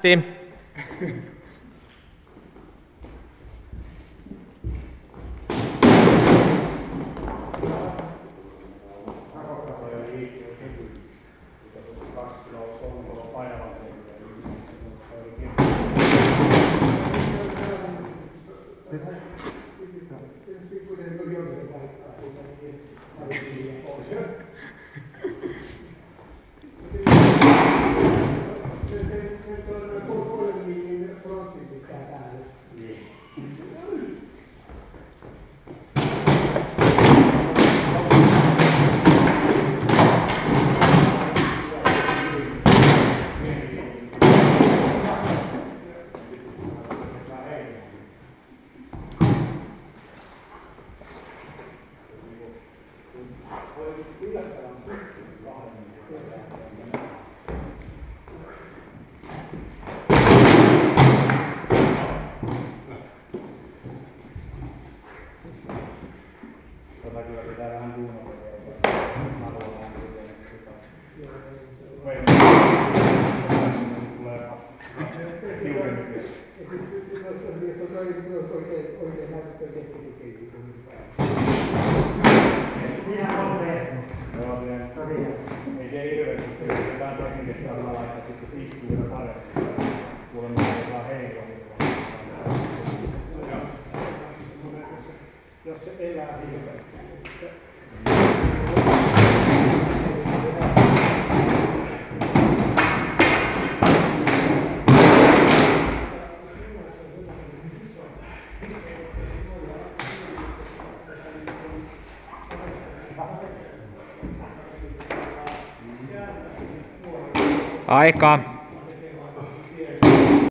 Tim. Tota kyllä pitää vähän kuunnella. Mä haluan sitä. Vai- Tulee tiukempi. Joo, teen. Ei se hirveästi, jotain teknisesti alla laittaa, sitten vielä paremmin. Se saa heikoa. Jos se elää hirveästi. Aika.